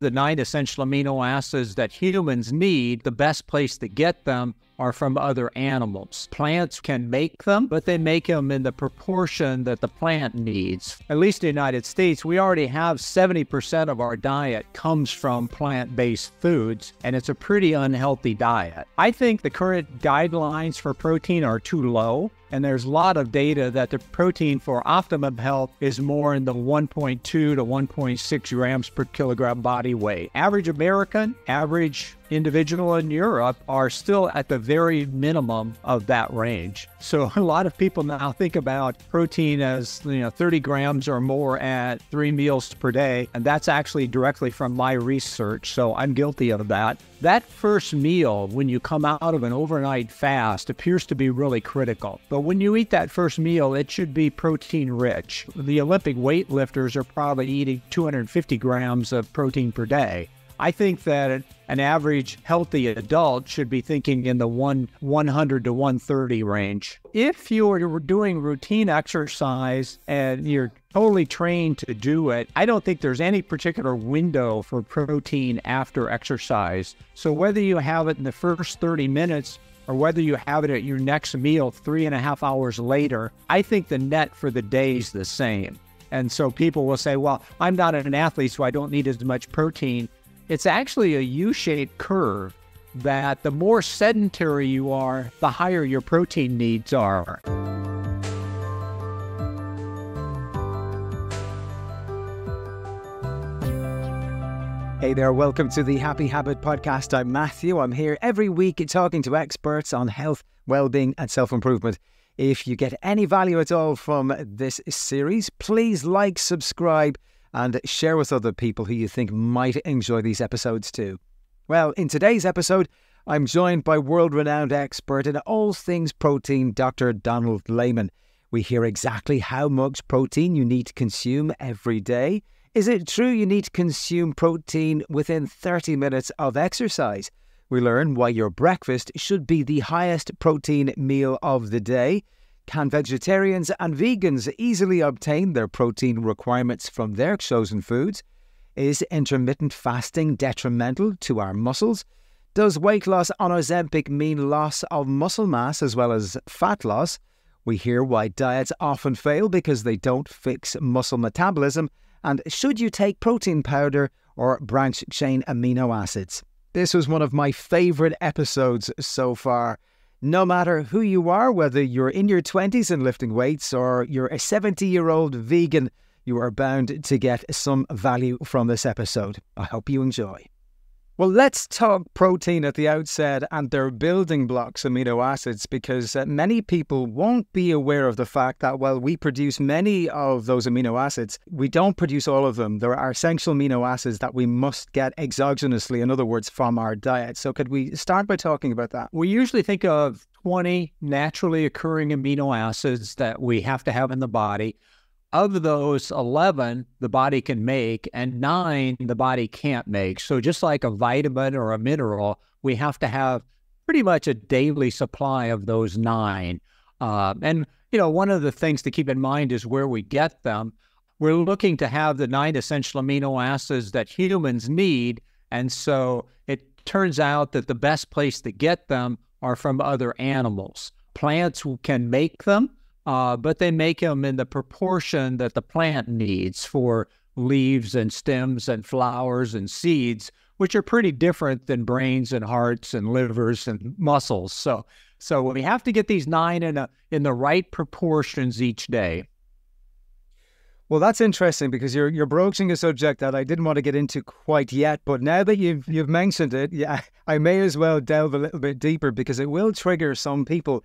the nine essential amino acids that humans need, the best place to get them are from other animals. Plants can make them, but they make them in the proportion that the plant needs. At least in the United States, we already have 70% of our diet comes from plant-based foods, and it's a pretty unhealthy diet. I think the current guidelines for protein are too low. And there's a lot of data that the protein for optimum health is more in the 1.2 to 1.6 grams per kilogram body weight. Average American, average individual in Europe are still at the very minimum of that range. So a lot of people now think about protein as you know 30 grams or more at three meals per day, and that's actually directly from my research. So I'm guilty of that. That first meal, when you come out of an overnight fast, appears to be really critical. But when you eat that first meal, it should be protein rich. The Olympic weightlifters are probably eating 250 grams of protein per day. I think that an average healthy adult should be thinking in the one 100 to 130 range. If you're doing routine exercise and you're totally trained to do it, I don't think there's any particular window for protein after exercise. So whether you have it in the first 30 minutes or whether you have it at your next meal three and a half hours later, I think the net for the day is the same. And so people will say, well, I'm not an athlete, so I don't need as much protein. It's actually a U shaped curve that the more sedentary you are, the higher your protein needs are. Hey there, welcome to the Happy Habit Podcast. I'm Matthew. I'm here every week talking to experts on health, well-being, and self-improvement. If you get any value at all from this series, please like, subscribe, and share with other people who you think might enjoy these episodes too. Well, in today's episode, I'm joined by world renowned expert in all things protein, Dr. Donald Layman. We hear exactly how much protein you need to consume every day. Is it true you need to consume protein within 30 minutes of exercise? We learn why your breakfast should be the highest protein meal of the day. Can vegetarians and vegans easily obtain their protein requirements from their chosen foods? Is intermittent fasting detrimental to our muscles? Does weight loss on Ozempic mean loss of muscle mass as well as fat loss? We hear why diets often fail because they don't fix muscle metabolism. And should you take protein powder or branch chain amino acids? This was one of my favourite episodes so far. No matter who you are, whether you're in your 20s and lifting weights or you're a 70 year old vegan, you are bound to get some value from this episode. I hope you enjoy. Well, let's talk protein at the outset and their building blocks, amino acids, because uh, many people won't be aware of the fact that while we produce many of those amino acids, we don't produce all of them. There are essential amino acids that we must get exogenously, in other words, from our diet. So, could we start by talking about that? We usually think of 20 naturally occurring amino acids that we have to have in the body. Of those, 11 the body can make, and nine the body can't make. So, just like a vitamin or a mineral, we have to have pretty much a daily supply of those nine. Uh, and, you know, one of the things to keep in mind is where we get them. We're looking to have the nine essential amino acids that humans need. And so it turns out that the best place to get them are from other animals. Plants can make them, uh, but they make them in the proportion that the plant needs for leaves and stems and flowers and seeds, which are pretty different than brains and hearts and livers and muscles. So, so we have to get these nine in a, in the right proportions each day. Well, that's interesting because you're you're broaching a subject that I didn't want to get into quite yet, but now that you've you've mentioned it, yeah, I may as well delve a little bit deeper because it will trigger some people.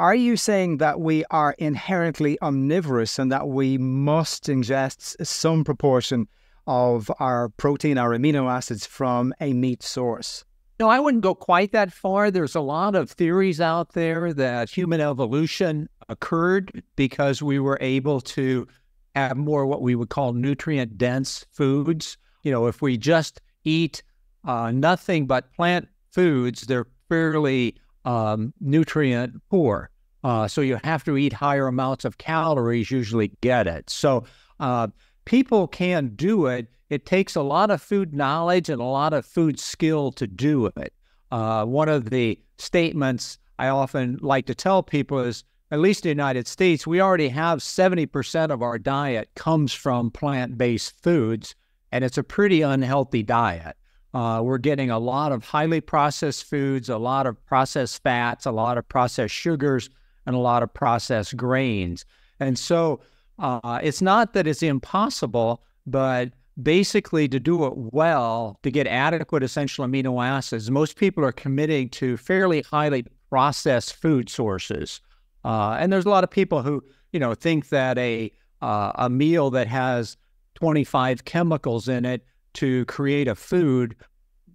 Are you saying that we are inherently omnivorous and that we must ingest some proportion of our protein, our amino acids from a meat source? No, I wouldn't go quite that far. There's a lot of theories out there that human evolution occurred because we were able to have more what we would call nutrient dense foods. You know, if we just eat uh, nothing but plant foods, they're fairly um, nutrient poor. Uh, so you have to eat higher amounts of calories, usually get it. So uh, people can do it. It takes a lot of food knowledge and a lot of food skill to do it. Uh, one of the statements I often like to tell people is, at least in the United States, we already have 70% of our diet comes from plant-based foods, and it's a pretty unhealthy diet. Uh, we're getting a lot of highly processed foods, a lot of processed fats, a lot of processed sugars, and a lot of processed grains. And so uh, it's not that it's impossible, but basically to do it well, to get adequate essential amino acids, most people are committing to fairly highly processed food sources. Uh, and there's a lot of people who, you know, think that a uh, a meal that has 25 chemicals in it to create a food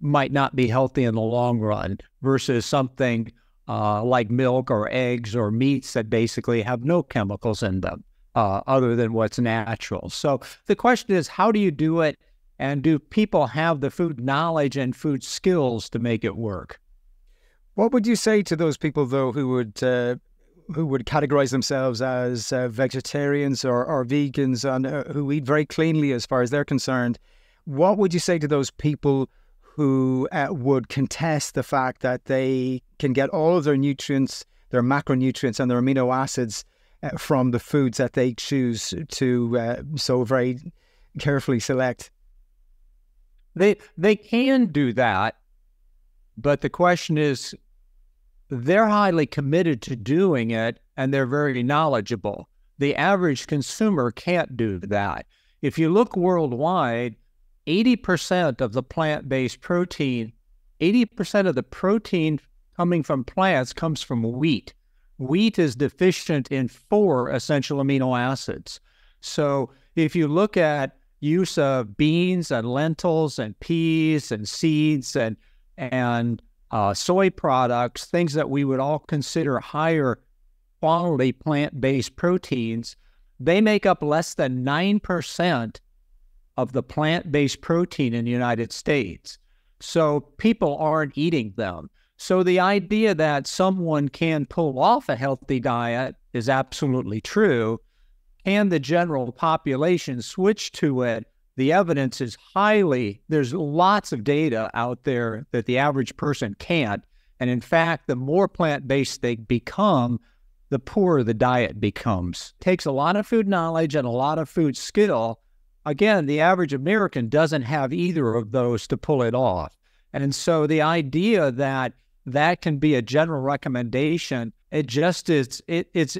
might not be healthy in the long run versus something uh, like milk or eggs or meats that basically have no chemicals in them uh, other than what's natural. So the question is, how do you do it? And do people have the food knowledge and food skills to make it work? What would you say to those people, though, who would uh, who would categorize themselves as uh, vegetarians or, or vegans and uh, who eat very cleanly as far as they're concerned? What would you say to those people who uh, would contest the fact that they can get all of their nutrients, their macronutrients, and their amino acids uh, from the foods that they choose to uh, so very carefully select? They they can do that, but the question is, they're highly committed to doing it, and they're very knowledgeable. The average consumer can't do that. If you look worldwide, 80% of the plant based protein, 80% of the protein coming from plants comes from wheat. Wheat is deficient in four essential amino acids. So if you look at use of beans and lentils and peas and seeds and and uh, soy products, things that we would all consider higher quality plant-based proteins, they make up less than nine percent of the plant-based protein in the United States. So people aren't eating them. So the idea that someone can pull off a healthy diet is absolutely true. Can the general population switch to it? The evidence is highly, there's lots of data out there that the average person can't. And in fact, the more plant based they become, the poorer the diet becomes. It takes a lot of food knowledge and a lot of food skill Again, the average American doesn't have either of those to pull it off. And so the idea that that can be a general recommendation, it just is it, it's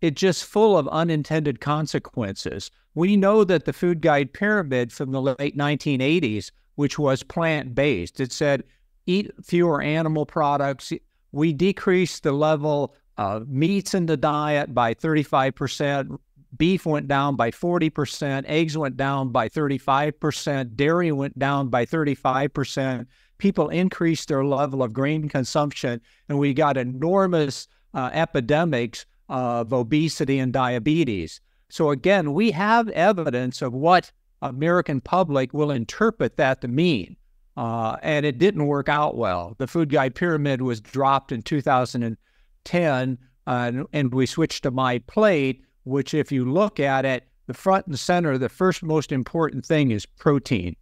it's just full of unintended consequences. We know that the food guide pyramid from the late 1980s, which was plant based, it said eat fewer animal products. We decreased the level of meats in the diet by 35%, beef went down by 40%, eggs went down by 35%, dairy went down by 35%. People increased their level of grain consumption, and we got enormous uh, epidemics of obesity and diabetes. So, again, we have evidence of what American public will interpret that to mean. Uh, and it didn't work out well. The food guide pyramid was dropped in 2010, uh, and, and we switched to MyPlate which, if you look at it, the front and center, the first most important thing is protein.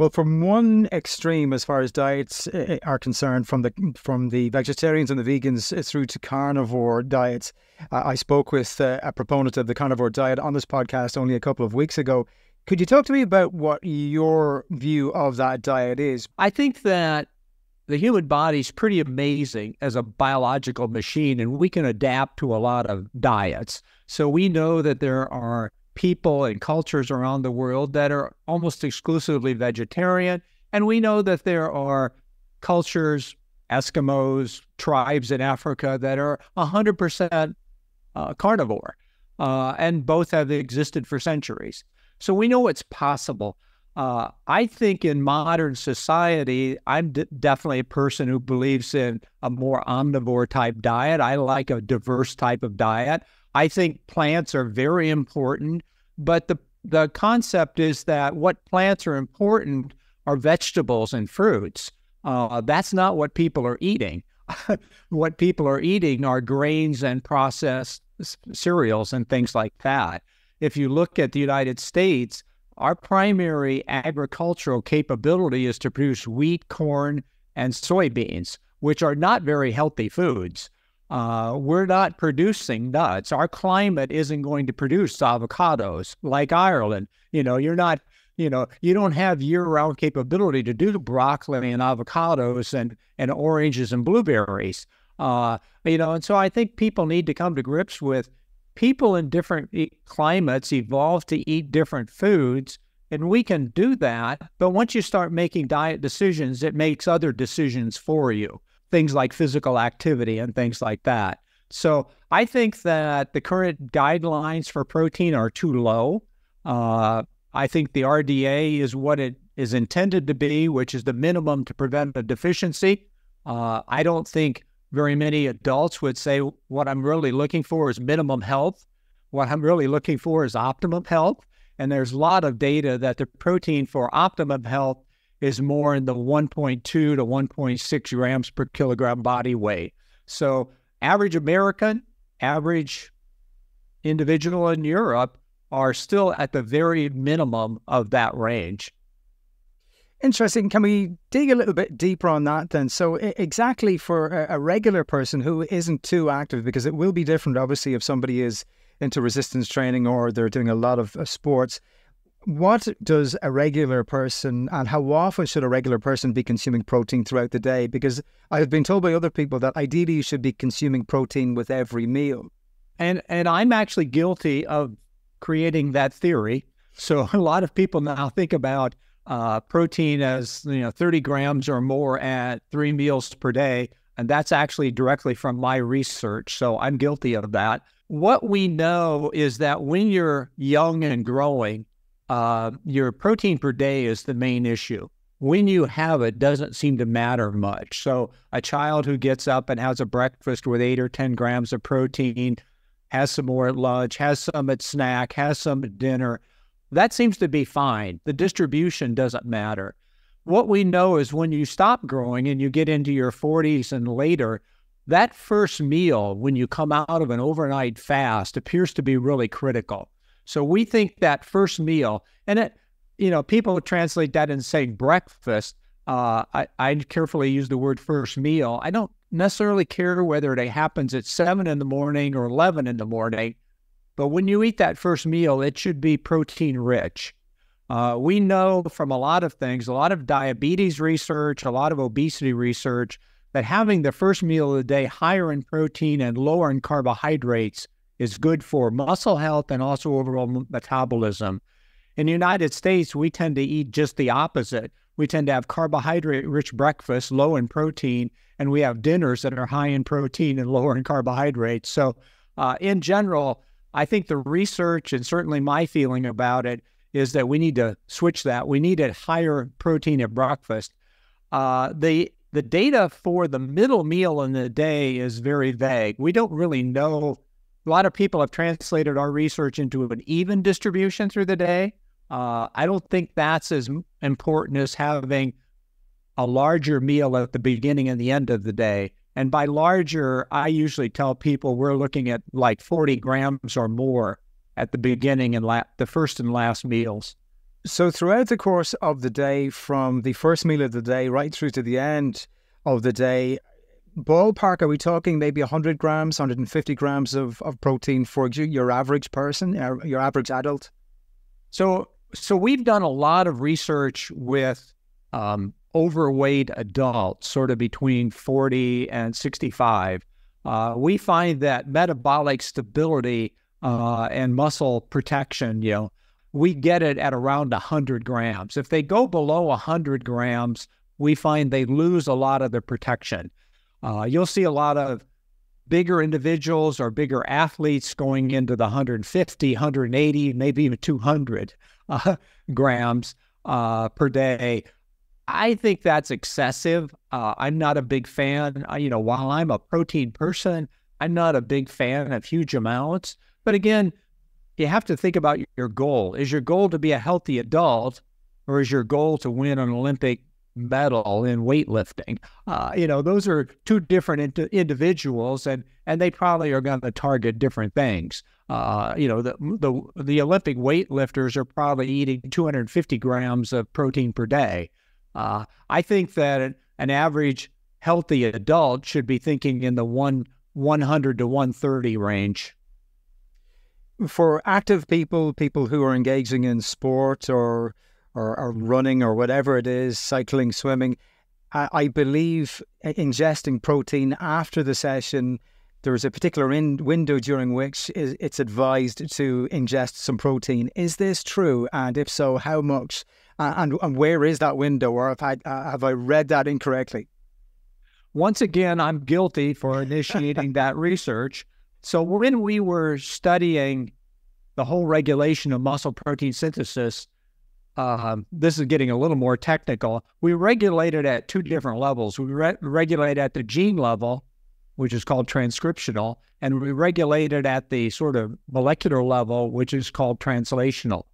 Well, from one extreme, as far as diets eh, eh, are concerned, from the from the vegetarians and the vegans eh, through to carnivore diets, I spoke with a proponent of the carnivore diet on this podcast only a couple of weeks ago. Could you talk to me about what your view of that diet is? I think that the human body is pretty amazing as a biological machine, and we can adapt to a lot of diets. So we know that there are people and cultures around the world that are almost exclusively vegetarian. And we know that there are cultures, Eskimos, tribes in Africa that are 100% uh, carnivore, uh, and both have existed for centuries. So we know it's possible. Uh, I think in modern society, I'm d- definitely a person who believes in a more omnivore type diet. I like a diverse type of diet. I think plants are very important, but the the concept is that what plants are important are vegetables and fruits. Uh, that's not what people are eating. what people are eating are grains and processed cereals and things like that. if you look at the United States, our primary agricultural capability is to produce wheat, corn, and soybeans, which are not very healthy foods. Uh, we're not producing nuts. Our climate isn't going to produce avocados like Ireland. You know, you're not, you know, you don't have year-round capability to do broccoli and avocados and and oranges and blueberries. Uh, you know, and so I think people need to come to grips with people in different climates evolve to eat different foods, and we can do that. But once you start making diet decisions, it makes other decisions for you, things like physical activity and things like that. So I think that the current guidelines for protein are too low. Uh, I think the RDA is what it is intended to be, which is the minimum to prevent a deficiency. Uh, I don't think very many adults would say, What I'm really looking for is minimum health. What I'm really looking for is optimum health. And there's a lot of data that the protein for optimum health is more in the 1.2 to 1.6 grams per kilogram body weight. So, average American, average individual in Europe are still at the very minimum of that range. Interesting. Can we dig a little bit deeper on that then? So, exactly for a, regular person who isn't too active, because it will be different, obviously, if somebody is into resistance training or they're doing a lot of uh, sports. What does a regular person and how often should a regular person be consuming protein throughout the day? Because I've been told by other people that ideally you should be consuming protein with every meal. And and I'm actually guilty of creating that theory. So a lot of people now think about uh, protein as you know 30 grams or more at three meals per day, and that's actually directly from my research. So I'm guilty of that. What we know is that when you're young and growing, uh, your protein per day is the main issue. When you have it, doesn't seem to matter much. So a child who gets up and has a breakfast with eight or 10 grams of protein, has some more at lunch, has some at snack, has some at dinner, that seems to be fine. The distribution doesn't matter. What we know is when you stop growing and you get into your 40s and later, that first meal, when you come out of an overnight fast, appears to be really critical. So we think that first meal, and it, you know, people translate that and say breakfast. Uh, I, I carefully use the word first meal. I don't necessarily care whether it happens at seven in the morning or 11 in the morning. But when you eat that first meal, it should be protein rich. Uh, we know from a lot of things, a lot of diabetes research, a lot of obesity research, that having the first meal of the day higher in protein and lower in carbohydrates is good for muscle health and also overall metabolism. In the United States, we tend to eat just the opposite. We tend to have carbohydrate rich breakfast, low in protein, and we have dinners that are high in protein and lower in carbohydrates. So, uh, in general, I think the research and certainly my feeling about it is that we need to switch that. We need a higher protein at breakfast. Uh, the the data for the middle meal in the day is very vague. We don't really know. A lot of people have translated our research into an even distribution through the day. Uh, I don't think that's as important as having a larger meal at the beginning and the end of the day. And by larger, I usually tell people we're looking at like 40 grams or more at the beginning and la- the first and last meals. So, throughout the course of the day, from the first meal of the day right through to the end of the day, ballpark, are we talking maybe 100 grams, 150 grams of, of protein for your average person, your average adult? So, so we've done a lot of research with um, overweight adults, sort of between 40 and 65, uh, we find that metabolic stability uh, and muscle protection, you know, we get it at around 100 grams. If they go below 100 grams, we find they lose a lot of the protection. Uh, you'll see a lot of bigger individuals or bigger athletes going into the 150, 180, maybe even 200 uh, grams uh, per day. I think that's excessive. Uh, I'm not a big fan. Uh, you know, while I'm a protein person, I'm not a big fan of huge amounts. But again, you have to think about your goal. Is your goal to be a healthy adult, or is your goal to win an Olympic medal in weightlifting. Uh, you know, those are two different in- individuals, and and they probably are going to target different things. Uh, you know, the, the the Olympic weightlifters are probably eating 250 grams of protein per day. Uh, I think that an, average healthy adult should be thinking in the one 100 to 130 range. For active people, people who are engaging in sport or or, or running or whatever it is, cycling, swimming, I, I believe ingesting protein after the session there is a particular in window during which it's advised to ingest some protein. Is this true? And if so, how much? And, and where is that window? Or have I, uh, have I read that incorrectly? Once again, I'm guilty for initiating that research. So when we were studying the whole regulation of muscle protein synthesis, uh, this is getting a little more technical. We regulated at two different levels. We re- regulate at the gene level, which is called transcriptional, and we regulate it at the sort of molecular level, which is called translational.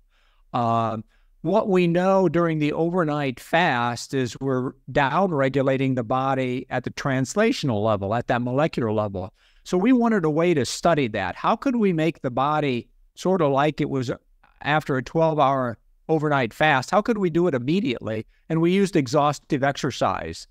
Uh, what we know during the overnight fast is we're down regulating the body at the translational level, at that molecular level. So we wanted a way to study that. How could we make the body sort of like it was after a 12 hour overnight fast? How could we do it immediately? And we used exhaustive exercise.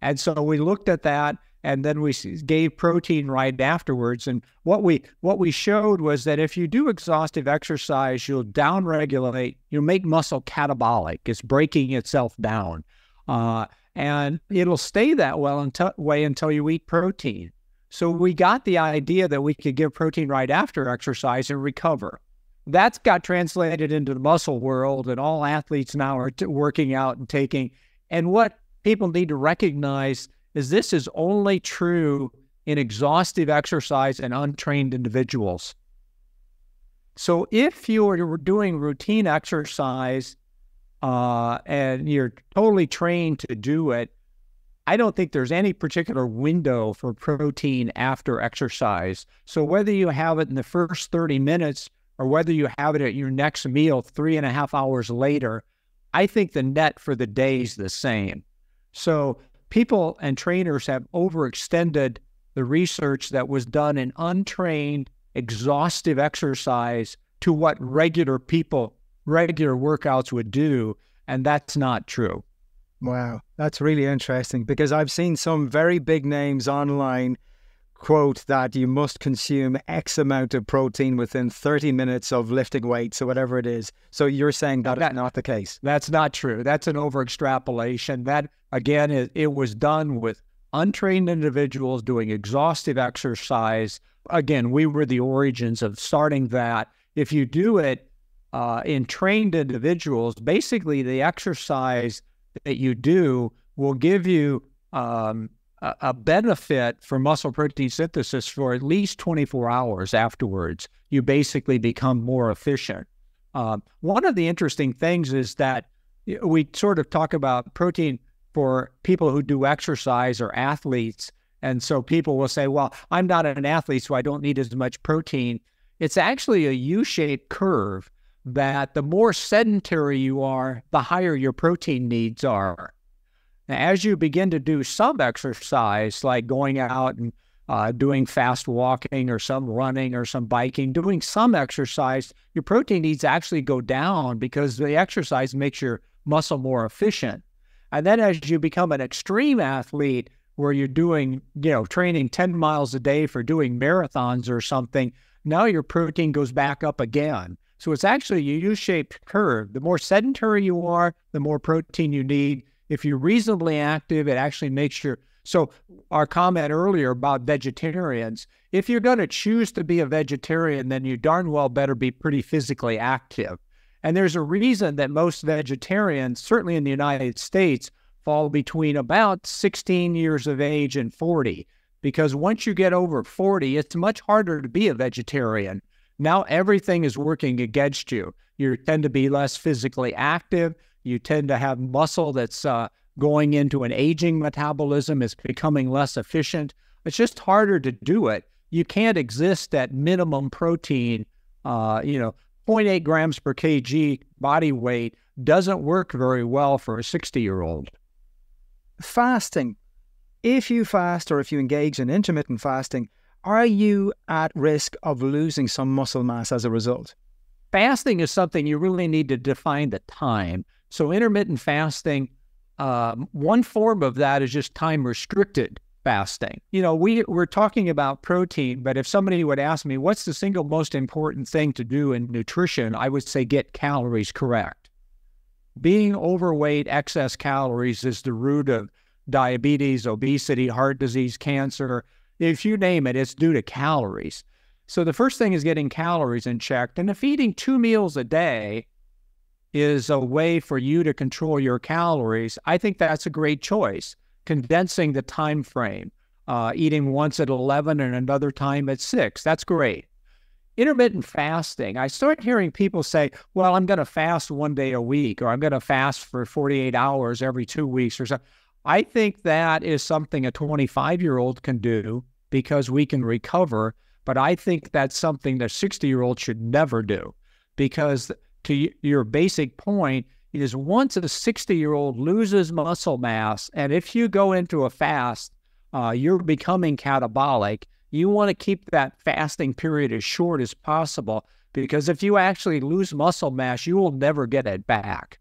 And so we looked at that and then we gave protein right afterwards. And what we what we showed was that if you do exhaustive exercise, you'll downregulate, you'll make muscle catabolic. It's breaking itself down, uh, and it'll stay that well until, way until you eat protein. So we got the idea that we could give protein right after exercise and recover. That's got translated into the muscle world, and all athletes now are t- working out and taking. And what people need to recognize is this is only true in exhaustive exercise and untrained individuals. So if you are doing routine exercise uh, and you're totally trained to do it, I don't think there's any particular window for protein after exercise. So whether you have it in the first 30 minutes or whether you have it at your next meal three and a half hours later, I think the net for the day is the same. So people and trainers have overextended the research that was done in untrained, exhaustive exercise to what regular people, regular workouts would do. And that's not true. Wow, that's really interesting because I've seen some very big names online quote that you must consume X amount of protein within 30 minutes of lifting weights or whatever it is. So you're saying that, that is not the case. That's not true. That's an over extrapolation. That, again, it, it was done with untrained individuals doing exhaustive exercise. Again, we were the origins of starting that. If you do it uh, in trained individuals, basically the exercise that you do will give you um, a, benefit for muscle protein synthesis for at least 24 hours afterwards. You basically become more efficient. Um, one of the interesting things is that we sort of talk about protein for people who do exercise or athletes. And so people will say, well, I'm not an athlete, so I don't need as much protein. It's actually a U shaped curve that the more sedentary you are, the higher your protein needs are. Now, as you begin to do some exercise, like going out and uh, doing fast walking or some running or some biking, doing some exercise, your protein needs actually go down because the exercise makes your muscle more efficient. And then as you become an extreme athlete, where you're doing, you know, training 10 miles a day for doing marathons or something, now your protein goes back up again. So it's actually a U shaped curve. The more sedentary you are, the more protein you need. If you're reasonably active, it actually makes your so our comment earlier about vegetarians, if you're going to choose to be a vegetarian, then you darn well better be pretty physically active. And there's a reason that most vegetarians, certainly in the United States, fall between about 16 years of age and 40. Because once you get over 40, it's much harder to be a vegetarian. Now everything is working against you. You tend to be less physically active. You tend to have muscle that's uh, going into an aging metabolism, it's becoming less efficient. It's just harder to do it. You can't exist at minimum protein. Uh, you know, 0.8 grams per kg body weight doesn't work very well for a 60 year old. fasting. If you fast or if you engage in intermittent fasting, are you at risk of losing some muscle mass as a result? Fasting is something you really need to define the time. So, intermittent fasting, um, one form of that is just time restricted fasting. You know, we, we're talking about protein, but if somebody would ask me, what's the single most important thing to do in nutrition? I would say get calories correct. Being overweight, excess calories is the root of diabetes, obesity, heart disease, cancer. If you name it, it's due to calories. So the first thing is getting calories in check. And if eating two meals a day is a way for you to control your calories, I think that's a great choice condensing the time frame, uh, eating once at 11 and another time at 6. That's great. Intermittent fasting, I start hearing people say, well, I'm going to fast one day a week, or I'm going to fast for 48 hours every two weeks, or something. I think that is something a 25 year old can do because we can recover. But I think that's something that 60 year old should never do because, to your basic point, is once a 60 year old loses muscle mass, and if you go into a fast, uh, you're becoming catabolic. You want to keep that fasting period as short as possible because if you actually lose muscle mass, you will never get it back.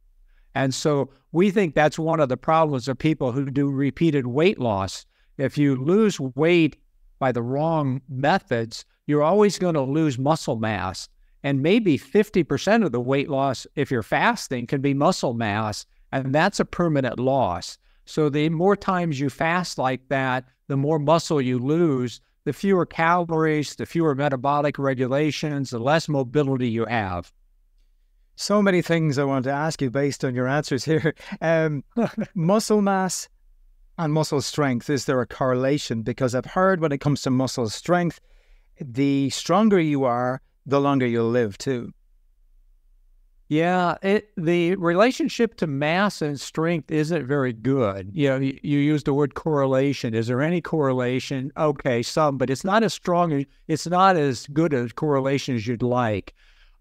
And so we think that's one of the problems of people who do repeated weight loss. If you lose weight by the wrong methods, you're always going to lose muscle mass. And maybe 50% of the weight loss, if you're fasting, can be muscle mass, and that's a permanent loss. So the more times you fast like that, the more muscle you lose, the fewer calories, the fewer metabolic regulations, the less mobility you have. So many things I want to ask you based on your answers here. Um, muscle mass and muscle strength, is there a correlation? Because I've heard when it comes to muscle strength, the stronger you are, the longer you'll live too. Yeah, it, the relationship to mass and strength isn't very good. You know, you, you use the word correlation. Is there any correlation? Okay, some, but it's not as strong. It's not as good a correlation as you'd like.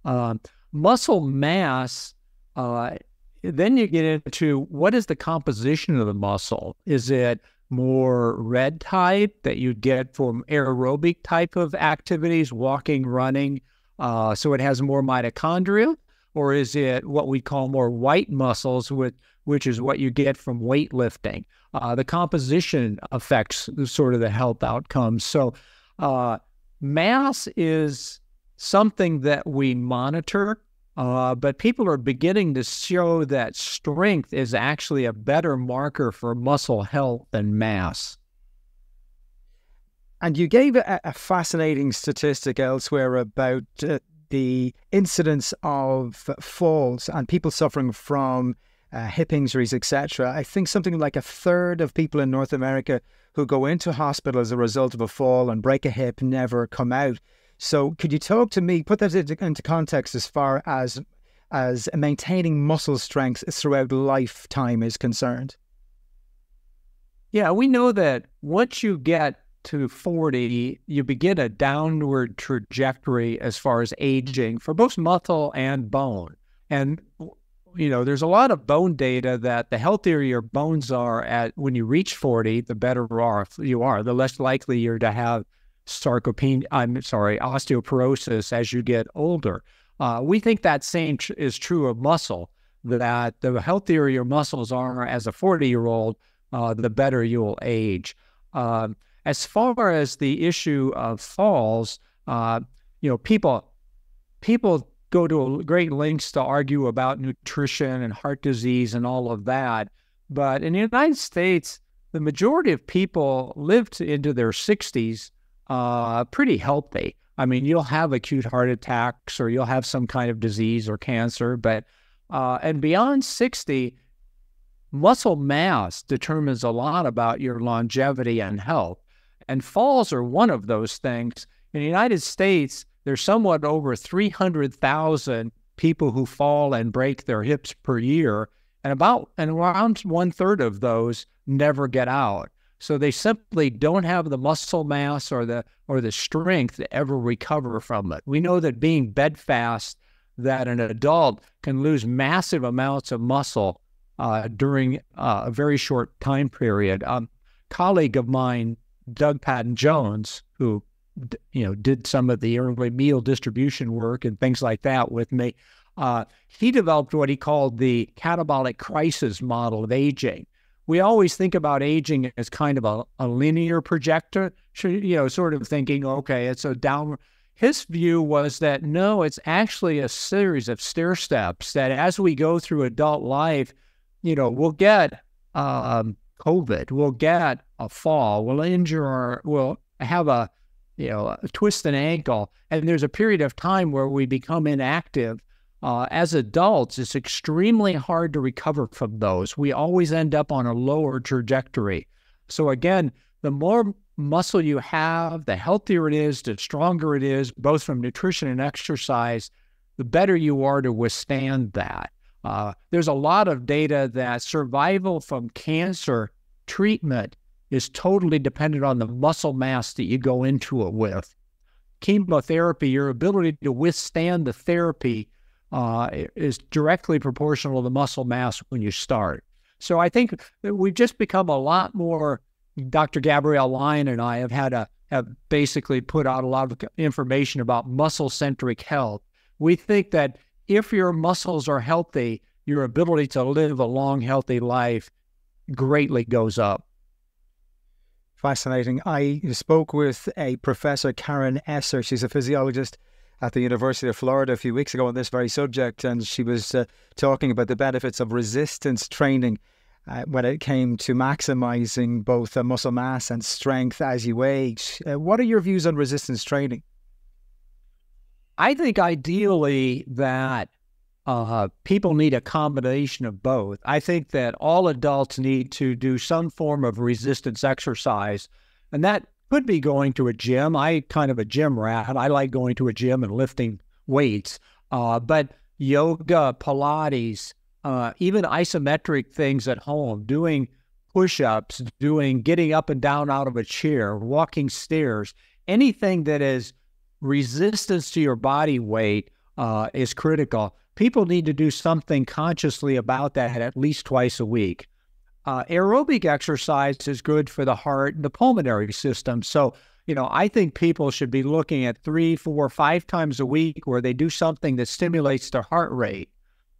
Um, muscle mass. Uh, then you get into what is the composition of the muscle? Is it more red type that you get from aerobic type of activities, walking, running, uh, so it has more mitochondria, or is it what we call more white muscles, with, which is what you get from weightlifting? Uh, the composition affects the, sort of the health outcomes. So, uh, mass is something that we monitor, uh, but people are beginning to show that strength is actually a better marker for muscle health than mass. And you gave a, a fascinating statistic elsewhere about uh, the incidence of falls and people suffering from uh, hip injuries, etc. I think something like a third of people in North America who go into hospital as a result of a fall and break a hip never come out. So, could you talk to me, put that into, context as far as as maintaining muscle strength throughout lifetime is concerned? Yeah, we know that once you get to 40, you begin a downward trajectory as far as aging for both muscle and bone. And you know, there's a lot of bone data that the healthier your bones are at when you reach 40, the better off you are, the less likely you're to have sarcopenia, I'm sorry, osteoporosis as you get older. Uh, we think that same tr- is true of muscle, that the healthier your muscles are as a 40 year old, uh, the better you'll age. Um, as far as the issue of falls, uh, you know, people people go to great lengths to argue about nutrition and heart disease and all of that. But in the United States, the majority of people live to, into their 60s uh, pretty healthy. I mean, you'll have acute heart attacks or you'll have some kind of disease or cancer, but uh, and beyond 60, muscle mass determines a lot about your longevity and health. And falls are one of those things. In the United States, there's somewhat over 300,000 people who fall and break their hips per year, and about and around one third of those never get out. So they simply don't have the muscle mass or the or the strength to ever recover from it. We know that being bedfast, that an adult can lose massive amounts of muscle uh, during uh, a very short time period. Um, colleague of mine, Doug Paddon-Jones, who you know did some of the early meal distribution work and things like that with me, uh, he developed what he called the catabolic crisis model of aging. We always think about aging as kind of a, a linear projector, you know, sort of thinking, okay, it's a downward. His view was that no, it's actually a series of stair steps that as we go through adult life, you know, we'll get um, COVID, we'll get a fall, we'll injure our, we'll have a, you know, a twist an ankle. And there's a period of time where we become inactive uh, as adults, it's extremely hard to recover from those. We always end up on a lower trajectory. So, again, the more muscle you have, the healthier it is, the stronger it is, both from nutrition and exercise, the better you are to withstand that. Uh, there's a lot of data that survival from cancer treatment is totally dependent on the muscle mass that you go into it with. Chemotherapy, your ability to withstand the therapy uh, is directly proportional to the muscle mass when you start. So I think we've just become a lot more. Dr. Gabrielle Lyon and I have had a have basically put out a lot of information about muscle centric health. We think that if your muscles are healthy, your ability to live a long, healthy life greatly goes up. Fascinating. I spoke with a professor, Karen Esser. She's a physiologist at the University of Florida a few weeks ago on this very subject, and she was uh, talking about the benefits of resistance training uh, when it came to maximizing both uh, muscle mass and strength as you age. Uh, what are your views on resistance training? I think ideally that uh, people need a combination of both. I think that all adults need to do some form of resistance exercise, and that could be going to a gym. I kind of a gym rat. I like going to a gym and lifting weights. Uh, but yoga, Pilates, uh, even isometric things at home, doing push-ups, doing getting up and down out of a chair, walking stairs, anything that is resistance to your body weight uh, is critical. People need to do something consciously about that at least twice a week. Uh, aerobic exercise is good for the heart and the pulmonary system. So, you know, I think people should be looking at three, four, five times a week where they do something that stimulates their heart rate,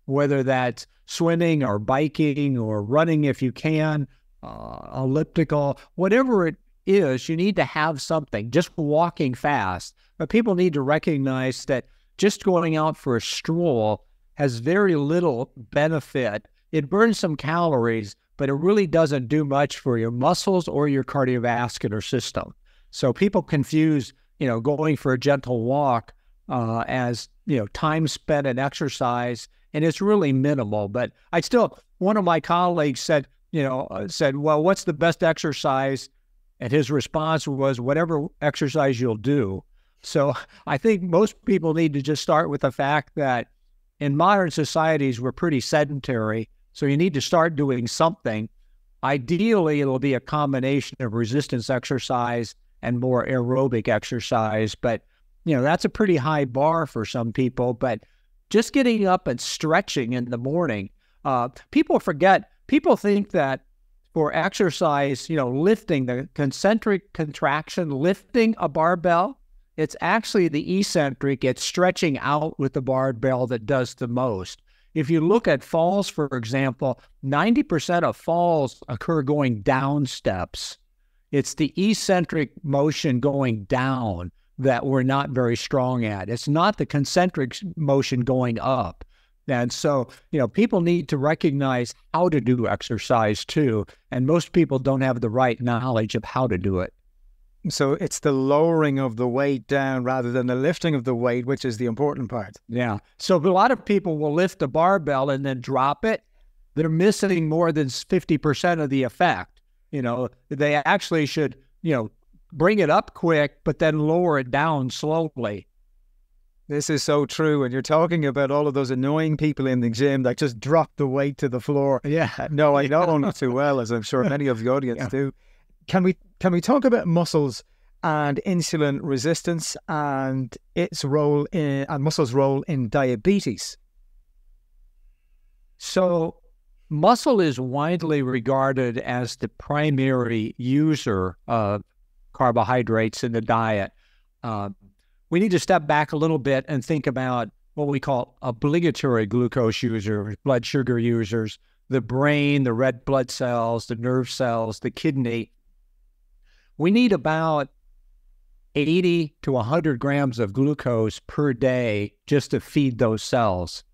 whether that's swimming or biking or running if you can, uh, elliptical, whatever it is, you need to have something. Just walking fast. But people need to recognize that just going out for a stroll has very little benefit. It burns some calories, but it really doesn't do much for your muscles or your cardiovascular system. So people confuse, you know, going for a gentle walk uh, as you know time spent in exercise, and it's really minimal. But I still, one of my colleagues said, you know, uh, said, well, what's the best exercise? And his response was, whatever exercise you'll do. So I think most people need to just start with the fact that in modern societies we're pretty sedentary so you need to start doing something. Ideally, it'll be a combination of resistance exercise and more aerobic exercise. But, you know, that's a pretty high bar for some people. But just getting up and stretching in the morning, uh, people forget, people think that for exercise, you know, lifting the concentric contraction, lifting a barbell, it's actually the eccentric, it's stretching out with the barbell that does the most. If you look at falls, for example, 90% of falls occur going down steps. It's the eccentric motion going down that we're not very strong at. It's not the concentric motion going up. And so, you know, people need to recognize how to do exercise too. And most people don't have the right knowledge of how to do it. So it's the lowering of the weight down rather than the lifting of the weight, which is the important part. Yeah. So a lot of people will lift the barbell and then drop it. They're missing more than 50% of the effect. You know, they actually should, you know, bring it up quick, but then lower it down slowly. This is so true. And you're talking about all of those annoying people in the gym that just drop the weight to the floor. Yeah. No, I know them too well, as I'm sure many of the audience yeah. do. Can we can we talk about muscles and insulin resistance and its role in and muscles' role in diabetes? So muscle is widely regarded as the primary user of carbohydrates in the diet. Uh, we need to step back a little bit and think about what we call obligatory glucose users, blood sugar users, the brain, the red blood cells, the nerve cells, the kidney. We need about 80 to 100 grams of glucose per day just to feed those cells.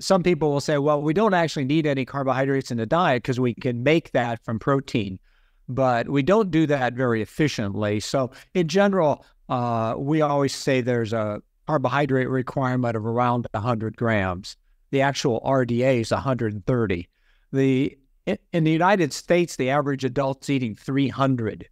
Some people will say, well, we don't actually need any carbohydrates in the diet because we can make that from protein, but we don't do that very efficiently. So, in general, uh, we always say there's a carbohydrate requirement of around 100 grams. The actual RDA is 130. The in the United States, the average adult's eating 300,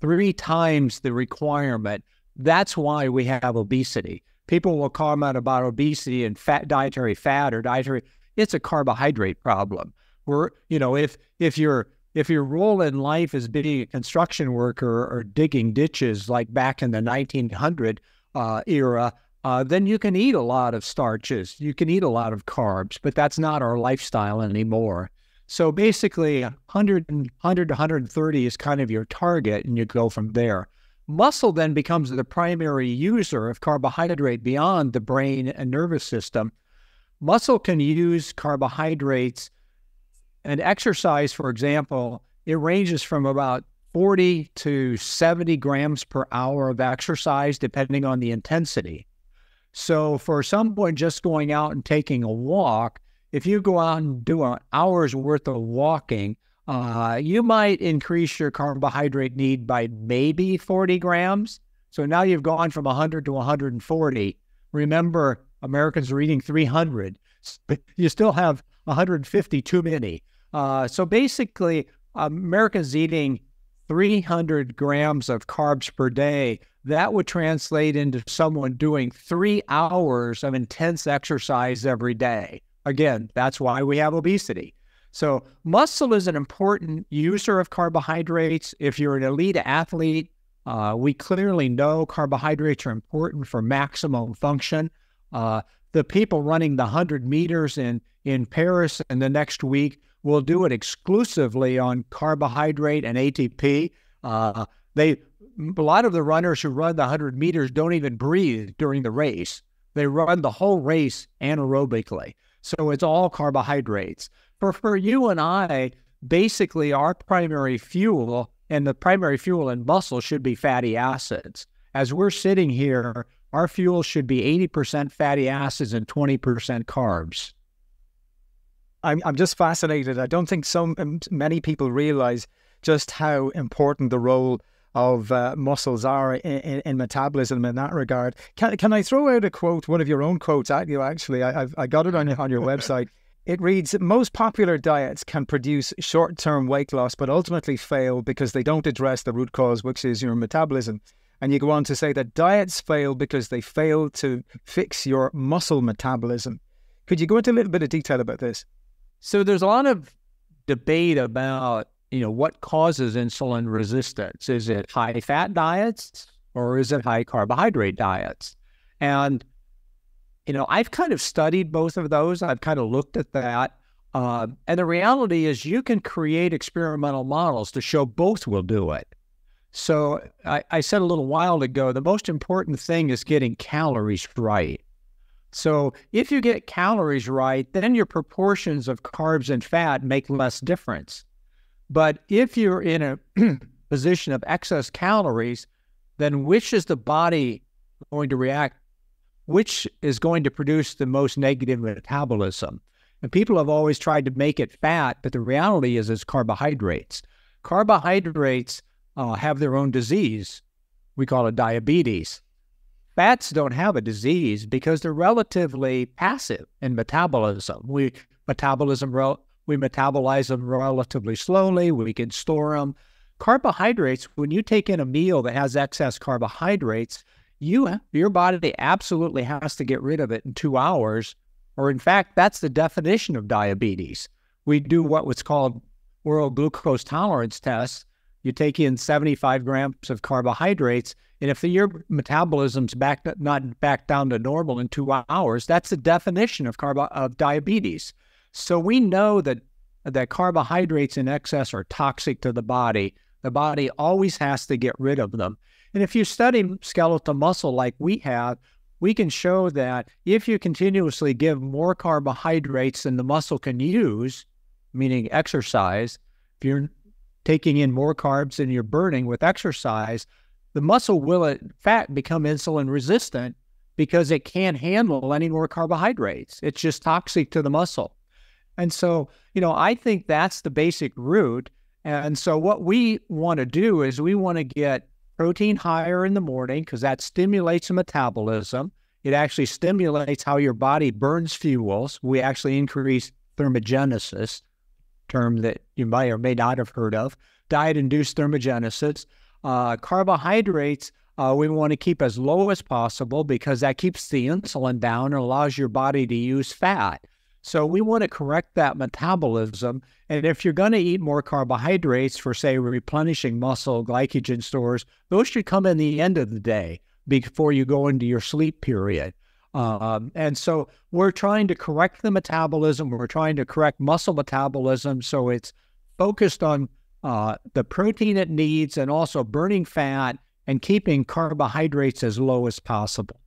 three times the requirement. That's why we have obesity. People will comment about obesity and fat, dietary fat or dietary. It's a carbohydrate problem. We're, you know, if if your if your role in life is being a construction worker or digging ditches like back in the 1900 uh, era, uh, then you can eat a lot of starches. You can eat a lot of carbs, but that's not our lifestyle anymore. So basically, 100, 100 to 130 is kind of your target, and you go from there. Muscle then becomes the primary user of carbohydrate beyond the brain and nervous system. Muscle can use carbohydrates and exercise, for example, it ranges from about 40 to 70 grams per hour of exercise, depending on the intensity. So, for someone just going out and taking a walk, if you go out and do an hour's worth of walking, uh, you might increase your carbohydrate need by maybe 40 grams. So now you've gone from 100 to 140. Remember, Americans are eating 300, but you still have 150 too many. Uh, so basically, Americans eating 300 grams of carbs per day, that would translate into someone doing three hours of intense exercise every day. Again, that's why we have obesity. So, muscle is an important user of carbohydrates. If you're an elite athlete, uh, we clearly know carbohydrates are important for maximum function. Uh, the people running the 100 meters in, in Paris in the next week will do it exclusively on carbohydrate and ATP. Uh, they a lot of the runners who run the 100 meters don't even breathe during the race. They run the whole race anaerobically. So it's all carbohydrates. For for you and I, basically our primary fuel and the primary fuel in muscle should be fatty acids. As we're sitting here, our fuel should be 80% fatty acids and 20% carbs. I'm I'm just fascinated. I don't think so um, many people realize just how important the role of uh, muscles are in, in, in, metabolism in that regard. Can can I throw out a quote, one of your own quotes at you? Actually, I, I've I got it on on your website. It reads Most popular diets can produce short term weight loss, but ultimately fail because they don't address the root cause, which is your metabolism. And you go on to say that diets fail because they fail to fix your muscle metabolism. Could you go into a little bit of detail about this? So there's a lot of debate about, you know, what causes insulin resistance. Is it high fat diets or is it high carbohydrate diets? And, you know, I've kind of studied both of those. I've kind of looked at that. Uh, and the reality is you can create experimental models to show both will do it. So I, I said a little while ago, the most important thing is getting calories right. So if you get calories right, then your proportions of carbs and fat make less difference. But if you're in a position of excess calories, then which is the body going to react? Which is going to produce the most negative metabolism? And people have always tried to make it fat, but the reality is it's carbohydrates. Carbohydrates uh, have their own disease. We call it diabetes. Fats don't have a disease because they're relatively passive in metabolism. We metabolism we metabolize them relatively slowly. We can store them. Carbohydrates, when you take in a meal that has excess carbohydrates, you your body absolutely has to get rid of it in two hours. Or in fact, that's the definition of diabetes. We do what was called oral glucose tolerance tests. You take in 75 grams of carbohydrates and if the, your metabolism's back not back down to normal in two hours, that's the definition of of diabetes. So we know that that carbohydrates in excess are toxic to the body. The body always has to get rid of them. And if you study skeletal muscle like we have, we can show that if you continuously give more carbohydrates than the muscle can use, meaning exercise, if you're taking in more carbs than you're burning with exercise, the muscle will, uh, in fact, become insulin resistant because it can't handle any more carbohydrates. It's just toxic to the muscle. And so, you know, I think that's the basic root. And so, what we want to do is we want to get protein higher in the morning because that stimulates metabolism. It actually stimulates how your body burns fuels. We actually increase thermogenesis, term that you may or may not have heard of, diet induced thermogenesis. Uh, carbohydrates, uh, we want to keep as low as possible because that keeps the insulin down and allows your body to use fat. So we want to correct that metabolism. And if you're going to eat more carbohydrates for, say, replenishing muscle glycogen stores, those should come in the end of the day before you go into your sleep period. Um, and so we're trying to correct the metabolism. We're trying to correct muscle metabolism so it's focused on uh, the protein it needs and also burning fat and keeping carbohydrates as low as possible.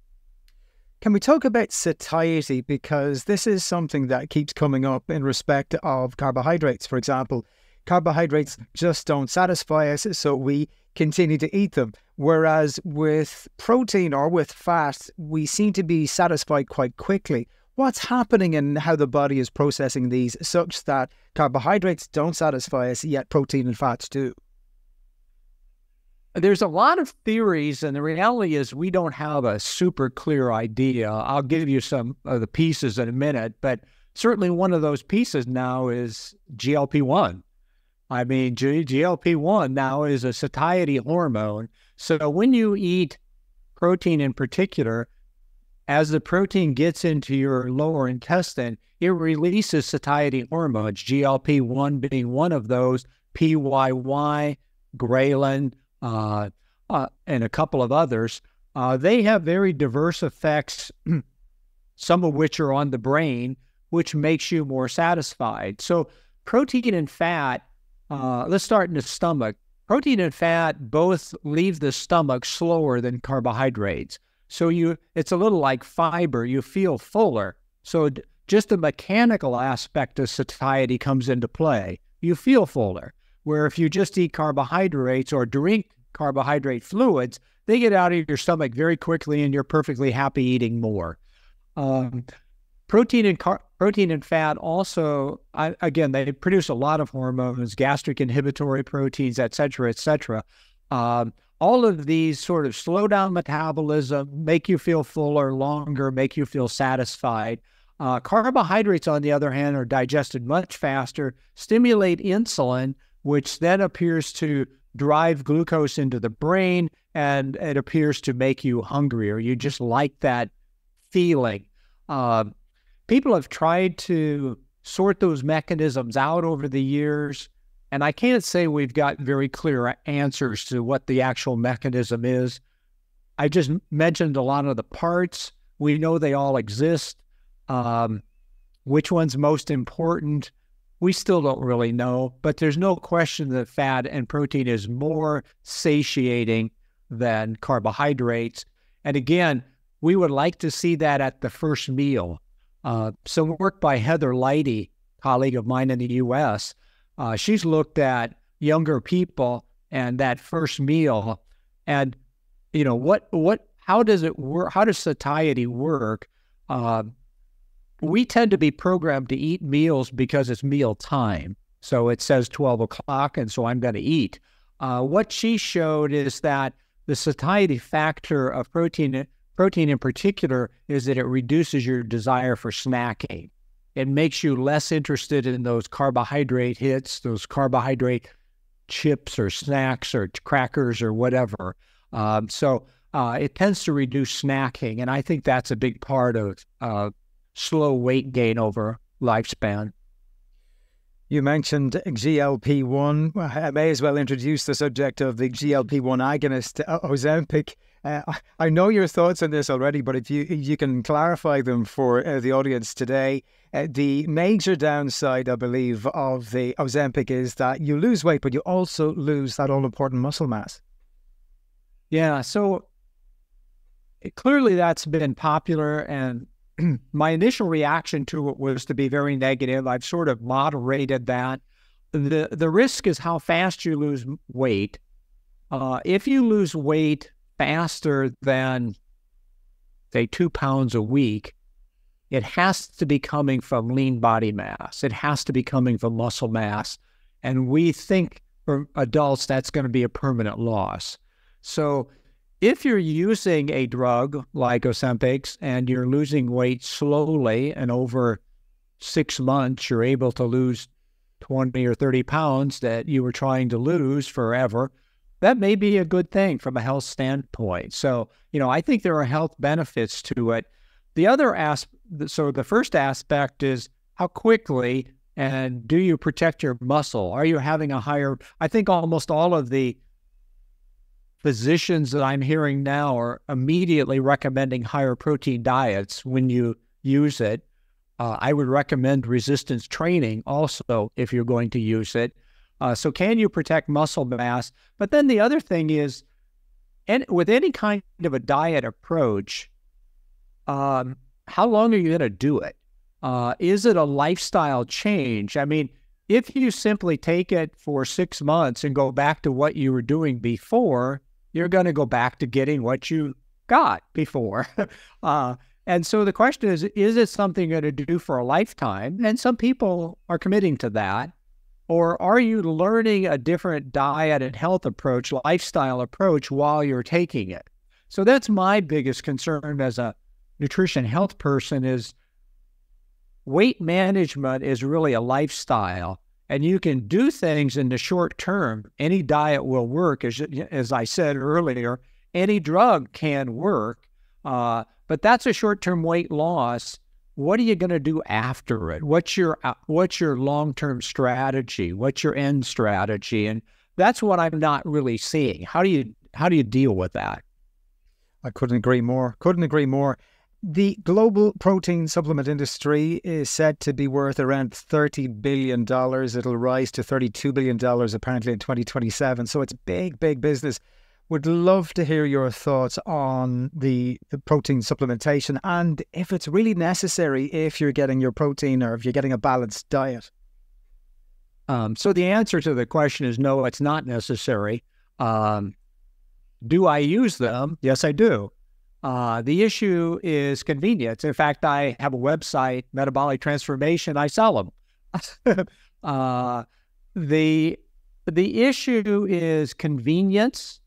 Can we talk about satiety? Because this is something that keeps coming up in respect of carbohydrates. For example, carbohydrates just don't satisfy us, so we continue to eat them. Whereas with protein or with fat, we seem to be satisfied quite quickly. What's happening in how the body is processing these such that carbohydrates don't satisfy us, yet protein and fats do? There's a lot of theories, and the reality is we don't have a super clear idea. I'll give you some of the pieces in a minute, but certainly one of those pieces now is GLP 1. I mean, GLP 1 now is a satiety hormone. So when you eat protein in particular, as the protein gets into your lower intestine, it releases satiety hormones, GLP 1 being one of those, PYY, ghrelin, uh, uh, and a couple of others, uh, they have very diverse effects, some of which are on the brain, which makes you more satisfied. So, protein and fat, uh, let's start in the stomach. Protein and fat both leave the stomach slower than carbohydrates. So you, it's a little like fiber. You feel fuller. So just the mechanical aspect of satiety comes into play. You feel fuller. Where if you just eat carbohydrates or drink carbohydrate fluids, they get out of your stomach very quickly and you're perfectly happy eating more. Um, protein and car- protein and fat also, I, again, they produce a lot of hormones, gastric inhibitory proteins, et cetera, et cetera. Um, all of these sort of slow down metabolism, make you feel fuller longer, make you feel satisfied. Uh, carbohydrates, on the other hand, are digested much faster, stimulate insulin, which then appears to drive glucose into the brain and it appears to make you hungrier. You just like that feeling. Uh, people have tried to sort those mechanisms out over the years, and I can't say we've got very clear answers to what the actual mechanism is. I just mentioned a lot of the parts. We know they all exist. Um, which one's most important? we still don't really know, but there's no question that fat and protein is more satiating than carbohydrates. And again, we would like to see that at the first meal. Uh, some work by Heather Leidy, colleague of mine in the U.S. Uh, she's looked at younger people and that first meal, and you know what what how does it work? How does satiety work? Uh, we tend to be programmed to eat meals because it's meal time. So it says 12 o'clock, and so I'm going to eat. Uh, what she showed is that the satiety factor of protein, protein in particular, is that it reduces your desire for snacking. It makes you less interested in those carbohydrate hits, those carbohydrate chips or snacks or crackers or whatever. Um, so uh, it tends to reduce snacking, and I think that's a big part of uh, slow weight gain over lifespan. You mentioned GLP 1. I may as well introduce the subject of the GLP 1 agonist, uh, Ozempic. Uh, I know your thoughts on this already, but if you you can clarify them for uh, the audience today, uh, the major downside, I believe, of the Ozempic is that you lose weight, but you also lose that all important muscle mass. Yeah. So clearly that's been popular. And my initial reaction to it was to be very negative. I've sort of moderated that. The, the risk is how fast you lose weight. Uh, if you lose weight faster than, say, two pounds a week, it has to be coming from lean body mass. It has to be coming from muscle mass. And we think for adults that's going to be a permanent loss. So if you're using a drug like Ozempic and you're losing weight slowly and over six months, you're able to lose 20 or 30 pounds that you were trying to lose forever, that may be a good thing from a health standpoint. So, you know, I think there are health benefits to it. The other aspect, so the first aspect is how quickly and do you protect your muscle? Are you having a higher? I think almost all of the physicians that I'm hearing now are immediately recommending higher protein diets when you use it. Uh, I would recommend resistance training also if you're going to use it. Uh, so, can you protect muscle mass? But then the other thing is, and with any kind of a diet approach, um, how long are you going to do it? Uh, is it a lifestyle change? I mean, if you simply take it for six months and go back to what you were doing before, you're going to go back to getting what you got before. uh, and so the question is, is it something you're going to do for a lifetime? And some people are committing to that. Or are you learning a different diet and health approach, lifestyle approach while you're taking it? So that's my biggest concern as a nutrition health person is weight management is really a lifestyle and you can do things in the short term. Any diet will work, as as I said earlier. Any drug can work, uh, but that's a short term weight loss. What are you going to do after it? What's your uh, what's your long term strategy? What's your end strategy? And that's what I'm not really seeing. How do you how do you deal with that? I couldn't agree more. Couldn't agree more. The global protein supplement industry is said to be worth around $30 billion. It'll rise to $32 billion apparently in 2027. So it's big, big business. Would love to hear your thoughts on the, the protein supplementation and if it's really necessary if you're getting your protein or if you're getting a balanced diet. Um, so the answer to the question is no, it's not necessary. Um, do I use them? Yes, I do. Uh, the issue is convenience. In fact, I have a website, Metabolic Transformation. I sell them. uh, the the issue is convenience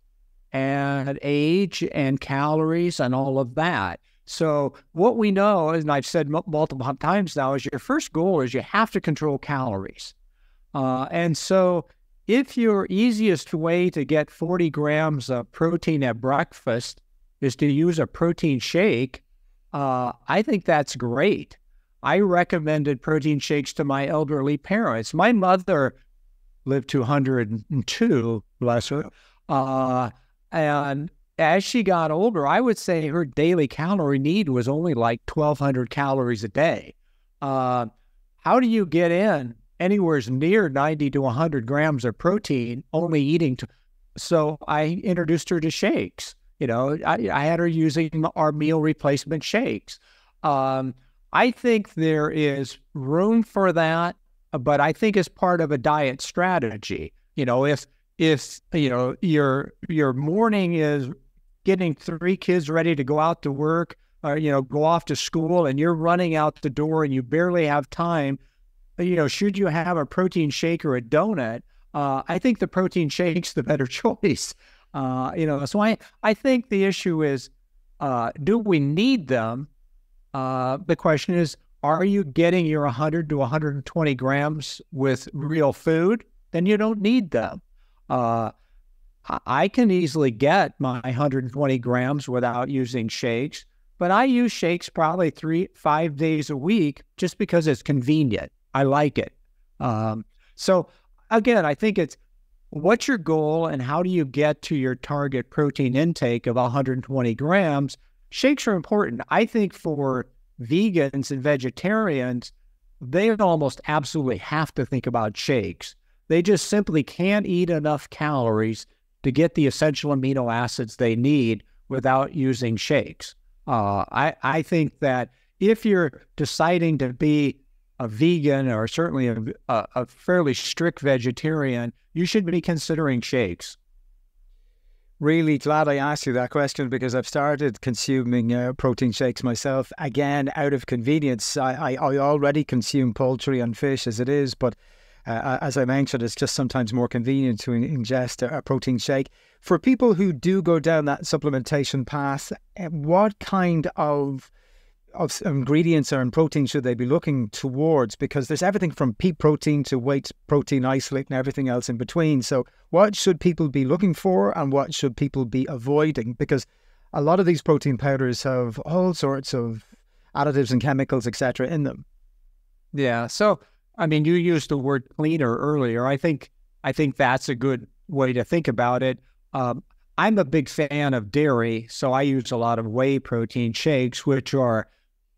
and age and calories and all of that. So what we know, and I've said multiple times now, is your first goal is you have to control calories. Uh, and so if your easiest way to get 40 grams of protein at breakfast is to use a protein shake, uh, I think that's great. I recommended protein shakes to my elderly parents. My mother lived to 102, bless her. Uh, and as she got older, I would say her daily calorie need was only like 1,200 calories a day. Uh, how do you get in anywhere near 90 to 100 grams of protein only eating? So I introduced her to shakes. You know, I, I had her using our meal replacement shakes. Um, I think there is room for that, but I think as part of a diet strategy. You know, if if you know your your morning is getting three kids ready to go out to work or you know go off to school and you're running out the door and you barely have time you know should you have a protein shake or a donut uh, i think the protein shake's the better choice uh, you know, so I, I think the issue is, uh, do we need them? Uh, the question is, are you getting your 100 to 120 grams with real food? Then you don't need them. Uh, I can easily get my 120 grams without using shakes, but I use shakes probably three, five days a week just because it's convenient. I like it. Um, so again, I think it's what's your goal and how do you get to your target protein intake of 120 grams? Shakes are important. I think for vegans and vegetarians, they almost absolutely have to think about shakes. They just simply can't eat enough calories to get the essential amino acids they need without using shakes. Uh, I, I think that if you're deciding to be a vegan or certainly a, a, fairly strict vegetarian, you should be considering shakes. Really glad I asked you that question because I've started consuming uh, protein shakes myself. Again, out of convenience, I, I, I, already consume poultry and fish as it is, but uh, as I mentioned, it's just sometimes more convenient to ingest a, a protein shake. For people who do go down that supplementation path, uh, what kind of of ingredients in protein should they be looking towards? Because there's everything from pea protein to whey protein isolate and everything else in between. So, what should people be looking for and what should people be avoiding? Because a lot of these protein powders have all sorts of additives and chemicals, etc., in them. Yeah. So, I mean, you used the word cleaner earlier. I think I think that's a good way to think about it. Um, I'm a big fan of dairy, so I use a lot of whey protein shakes, which are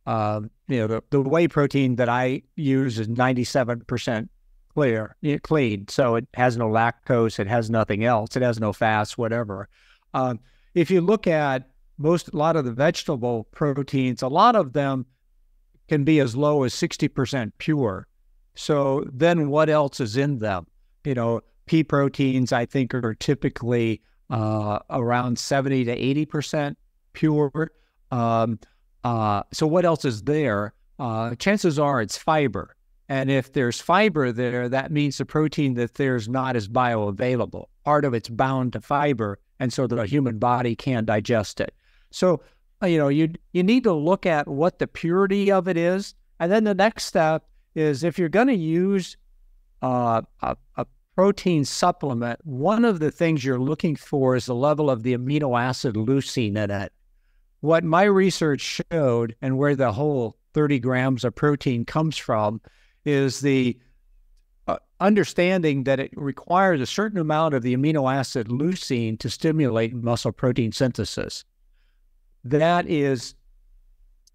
uh, you know, the, the whey protein that I use is 97% clear, clean. So it has no lactose, it has nothing else, it has no fats, whatever. Um, if you look at most, a lot of the vegetable proteins, a lot of them can be as low as 60% pure. So then what else is in them? You know, pea proteins, I think, are typically uh, around 70 to 80% pure. Um, uh, so what else is there? Uh, chances are it's fiber. And if there's fiber there, that means the protein that there's not is bioavailable. Part of it's bound to fiber, and so the human body can digest it. So, uh, you know, you you need to look at what the purity of it is, and then the next step is if you're going to use uh, a, a protein supplement, one of the things you're looking for is the level of the amino acid leucine in it what my research showed and where the whole 30 grams of protein comes from is the uh, understanding that it requires a certain amount of the amino acid leucine to stimulate muscle protein synthesis. That is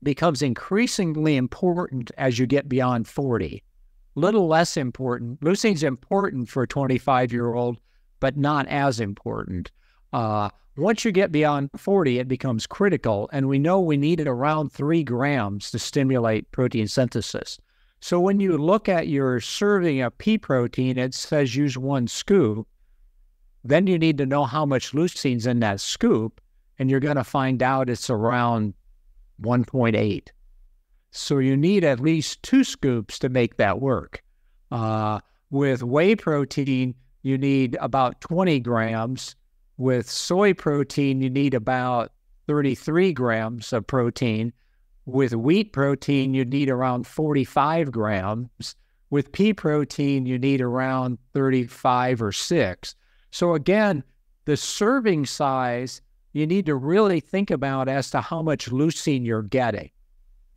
becomes increasingly important as you get beyond 40. Little less important. Leucine's important for a 25 year old, but not as important. Uh, once you get beyond 40, it becomes critical, and we know we need it around three grams to stimulate protein synthesis. So when you look at your serving of pea protein, it says use one scoop. Then you need to know how much leucine's in that scoop, and you're going to find out it's around 1.8. So you need at least two scoops to make that work. Uh, with whey protein, you need about 20 grams with soy protein, you need about 33 grams of protein. With wheat protein, you need around 45 grams. With pea protein, you need around 35 or 6. So, again, the serving size you need to really think about as to how much leucine you're getting.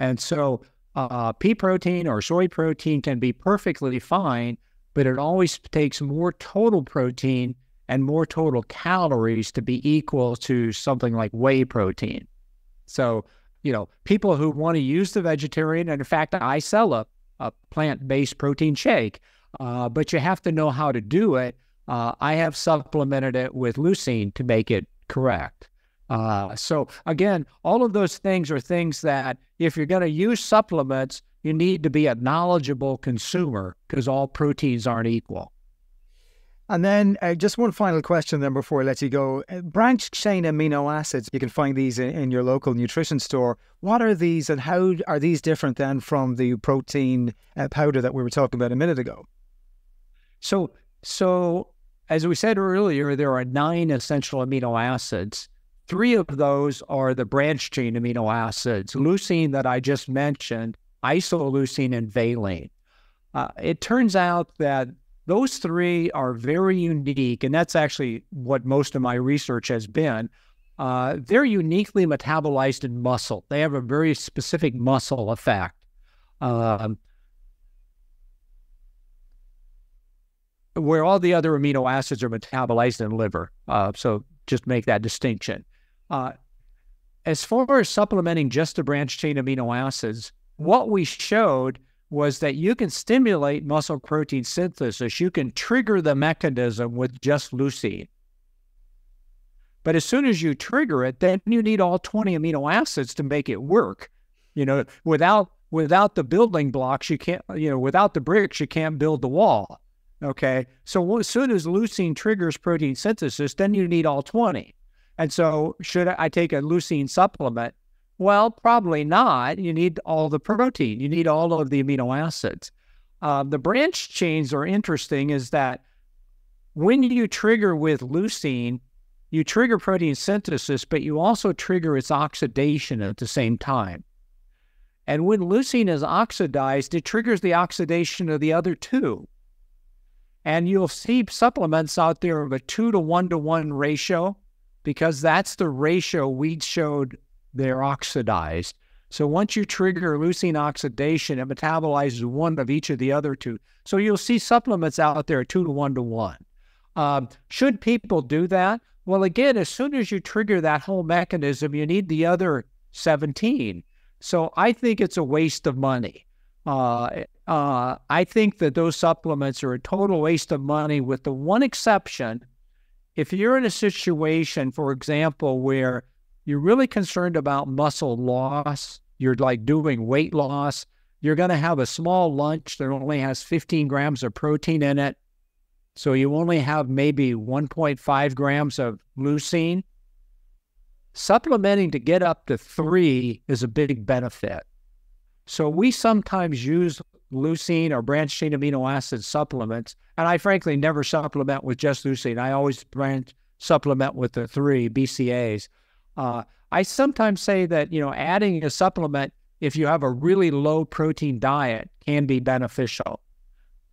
And so, uh, pea protein or soy protein can be perfectly fine, but it always takes more total protein and more total calories to be equal to something like whey protein. So, you know, people who want to use the vegetarian, and in fact, I sell a, a plant based protein shake, uh, but you have to know how to do it. Uh, I have supplemented it with leucine to make it correct. Uh, so, again, all of those things are things that if you're going to use supplements, you need to be a knowledgeable consumer because all proteins aren't equal. And then uh, just one final question then before I let you go. Uh, branched chain amino acids, you can find these in, in, your local nutrition store. What are these and how are these different then from the protein uh, powder that we were talking about a minute ago? So, so as we said earlier, there are nine essential amino acids. Three of those are the branched chain amino acids, leucine that I just mentioned, isoleucine, and valine. Uh, it turns out that those three are very unique, and that's actually what most of my research has been. Uh, they're uniquely metabolized in muscle. They have a very specific muscle effect. Um, where all the other amino acids are metabolized in liver. Uh, so just make that distinction. Uh, as far as supplementing just the branched chain amino acids, what we showed was that you can stimulate muscle protein synthesis. You can trigger the mechanism with just leucine. But as soon as you trigger it, then you need all 20 amino acids to make it work. You know, without without the building blocks, you can't, you know, without the bricks, you can't build the wall. Okay. So as soon as leucine triggers protein synthesis, then you need all 20. And so should I take a leucine supplement? Well, probably not. You need all the protein, you need all of the amino acids. Uh, the branch chains are interesting is that when you trigger with leucine, you trigger protein synthesis, but you also trigger its oxidation at the same time. And when leucine is oxidized, it triggers the oxidation of the other two. And you'll see supplements out there of a two to one to one ratio because that's the ratio we showed they're oxidized. So once you trigger leucine oxidation, it metabolizes one of each of the other two. So you'll see supplements out there two to one to one. Um, should people do that? Well, again, as soon as you trigger that whole mechanism, you need the other 17. So I think it's a waste of money. Uh, uh, I think that those supplements are a total waste of money, with the one exception. If you're in a situation, for example, where you're really concerned about muscle loss, you're like doing weight loss, you're going to have a small lunch that only has 15 grams of protein in it. So you only have maybe 1.5 grams of leucine. Supplementing to get up to three is a big benefit. So we sometimes use leucine or branched chain amino acid supplements, and I frankly never supplement with just leucine. I always branch supplement with the three BCAs. Uh, I sometimes say that you know adding a supplement if you have a really low protein diet can be beneficial.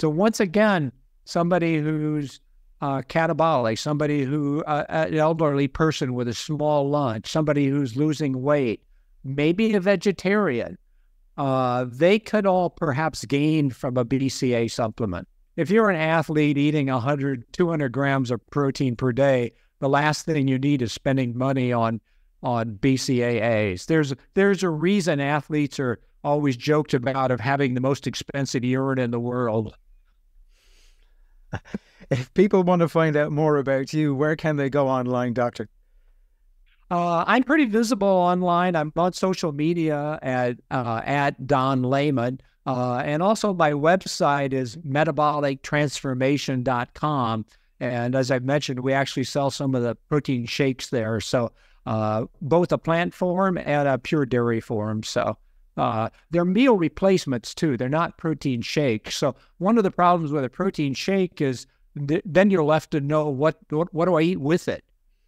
So once again, somebody who's uh, catabolic, somebody who uh, an elderly person with a small lunch, somebody who's losing weight, maybe a vegetarian, uh, they could all perhaps gain from a BCA supplement. If you're an athlete eating 100, 200 grams of protein per day, the last thing you need is spending money on on BCAAs. There's there's a reason athletes are always joked about of having the most expensive urine in the world. if people want to find out more about you, where can they go online, Doctor? Uh, I'm pretty visible online. I'm on social media at uh, at Don Layman. Uh, and also my website is metabolictransformation.com. And as I've mentioned, we actually sell some of the protein shakes there. So uh, both a plant form and a pure dairy form. So uh, they're meal replacements too. They're not protein shakes. So one of the problems with a protein shake is th- then you're left to know what, what what do I eat with it.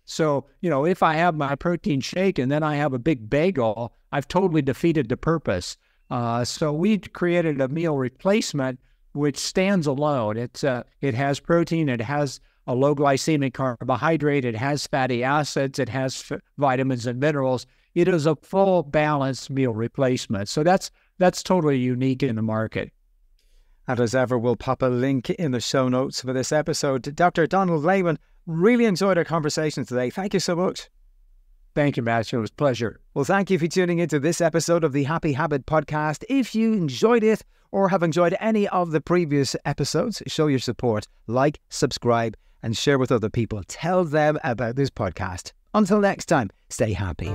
So you know if I have my protein shake and then I have a big bagel, I've totally defeated the purpose. Uh, so we created a meal replacement which stands alone. It's uh, it has protein, it has a low glycemic carbohydrate, it has fatty acids, it has f- vitamins and minerals. It is a full balanced meal replacement. So that's that's totally unique in the market. And as ever, we'll pop a link in the show notes for this episode. Dr. Donald Layman, really enjoyed our conversation today. Thank you so much. Thank you, Matthew. It was a pleasure. Well, thank you for tuning into this episode of the Happy Habit podcast. If you enjoyed it or have enjoyed any of the previous episodes, show your support, like, subscribe, and share with other people. Tell them about this podcast. Until next time, stay happy.